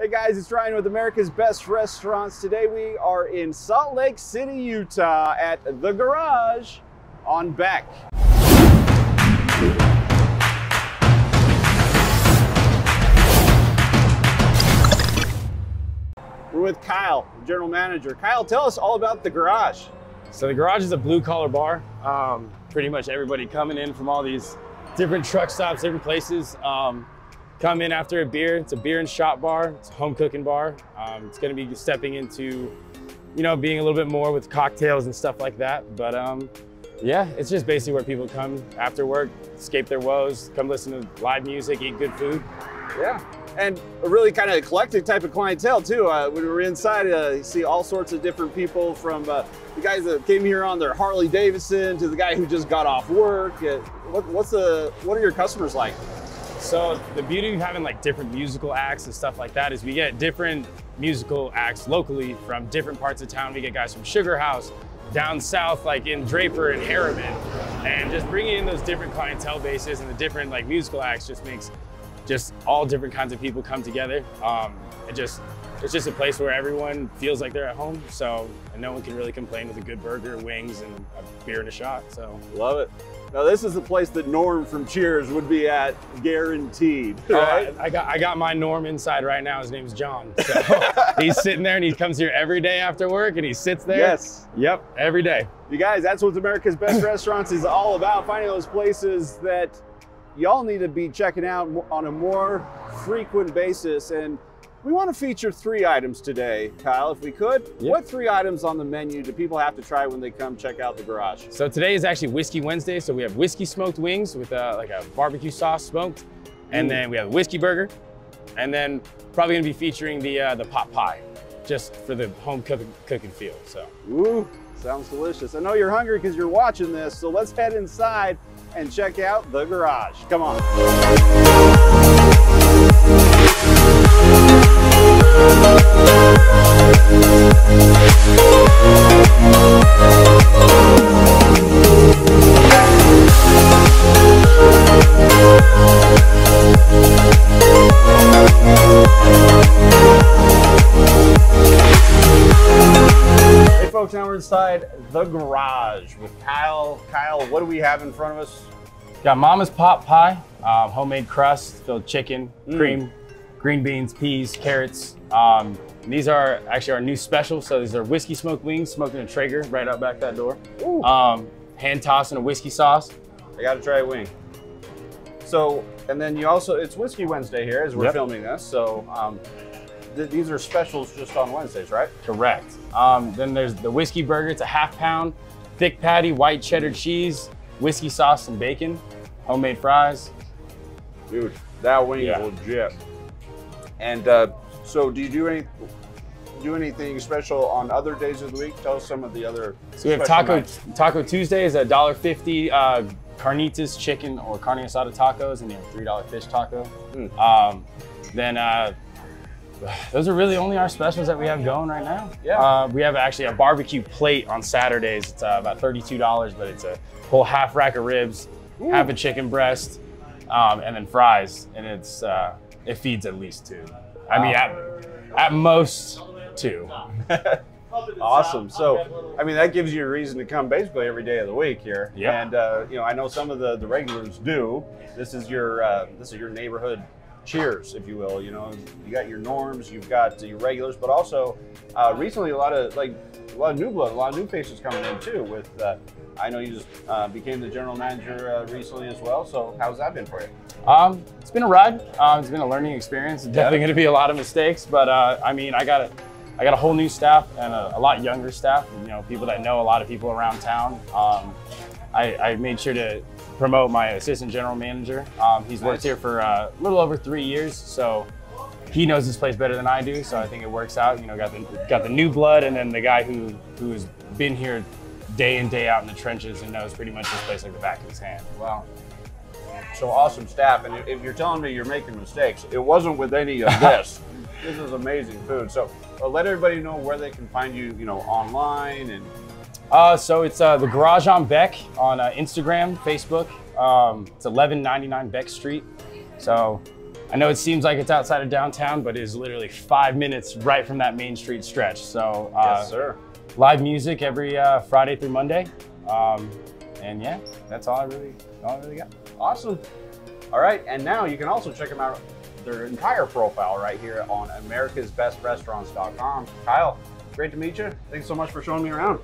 Hey guys, it's Ryan with America's Best Restaurants. Today we are in Salt Lake City, Utah at The Garage on Beck. We're with Kyle, General Manager. Kyle, tell us all about The Garage. So the garage is a blue collar bar. Um, pretty much everybody coming in from all these different truck stops, different places. Um, come in after a beer. It's a beer and shop bar. It's a home cooking bar. Um, it's going to be stepping into, you know, being a little bit more with cocktails and stuff like that. But um, yeah, it's just basically where people come after work, escape their woes, come listen to live music, eat good food. Yeah. And a really kind of eclectic type of clientele too. Uh, when we were inside, uh, you see all sorts of different people from uh, the guys that came here on their Harley Davidson to the guy who just got off work. Uh, what, what's the what are your customers like? So the beauty of having like different musical acts and stuff like that is we get different musical acts locally from different parts of town. We get guys from Sugar House, down south, like in Draper and Herriman, and just bringing in those different clientele bases and the different like musical acts just makes just all different kinds of people come together. Um, it just it's just a place where everyone feels like they're at home. So and no one can really complain with a good burger, wings, and a beer and a shot. So love it. Now this is the place that Norm from Cheers would be at, guaranteed. Oh, Right? I, I got I got my Norm inside right now. His name's John. So he's sitting there and he comes here every day after work and he sits there. yes. Yep. Every day. You guys, that's what America's Best Restaurants is all about. Finding those places that y'all need to be checking out on a more frequent basis. And we want to feature three items today, Kyle, if we could. Yep. What three items on the menu do people have to try when they come check out the garage? So today is actually Whiskey Wednesday. So we have whiskey smoked wings with uh, like a barbecue sauce smoked, and Mm. then we have a whiskey burger, and then probably gonna be featuring the uh, the pot pie, just for the home cooking cooking feel. So. Ooh, sounds delicious. I know you're hungry because you're watching this, so let's head inside and check out the garage. Come on. Folks, now we're inside the garage with Kyle. Kyle, what do we have in front of us? Got Mama's pot pie, um, homemade crust, filled chicken, Mm. cream, green beans, peas, carrots. Um, these are actually our new special. So these are whiskey smoked wings, smoked in a Traeger, right out back that door. Um, hand tossed in a whiskey sauce. I gotta try a wing. So, and then you also, it's Whiskey Wednesday here as we're Yep. filming this. So, um, th- these are specials just on Wednesdays, right? Correct. Um, then there's the whiskey burger. It's a half pound, thick patty, white cheddar cheese, whiskey sauce and bacon, homemade fries. Dude, that wing Yeah. is legit. And uh, so, do you do any do anything special on other days of the week? Tell us some of the other. So we have Taco nights. Taco Tuesday is a dollar fifty uh, carnitas chicken or carne asada tacos, and you have three dollar fish taco. Mm. Um, then uh, those are really only our specials that we have going right now. Yeah. Uh, we have actually a barbecue plate on Saturdays. It's uh, about thirty two dollars, but it's a whole half rack of ribs, half a chicken breast, um, and then fries, and it's uh, it feeds at least two. I mean, at, at most two. Awesome. So, I mean, that gives you a reason to come basically every day of the week here. Yeah. And uh, you know, I know some of the the regulars do. This is your uh, this is your neighborhood cheers, if you will. You know, you got your norms, you've got your regulars, but also uh, recently a lot of like a lot of new blood, a lot of new faces coming in too. With uh, I know you just uh, became the general manager uh, recently as well. So, how's that been for you? Um, it's been a ride. Um, it's been a learning experience. Definitely going to be a lot of mistakes, but uh, I mean, I got a, I got a whole new staff and a, a lot younger staff. You know, people that know a lot of people around town. Um, I, I made sure to promote my assistant general manager. Um, he's worked here for uh, a little over three years, so he knows this place better than I do. So I think it works out. You know, got the got the new blood, and then the guy who who has been here day in day out in the trenches and knows pretty much this place like the back of his hand. Wow. So awesome staff. And if you're telling me you're making mistakes, it wasn't with any of this. this is amazing food. So uh, let everybody know where they can find you, you know, online and Uh, so it's uh, the Garage on Beck on uh, Instagram, Facebook. Um, it's 1199 Beck Street. So I know it seems like it's outside of downtown, but it is literally five minutes right from that Main Street stretch. So, uh, yes, sir. live music every uh, Friday through Monday. Um, and yeah, that's all I really, all I really got. Awesome. All right, and now you can also check them out their entire profile right here on americasbestrestaurants.com. Kyle, Great to meet you. Thanks so much for showing me around.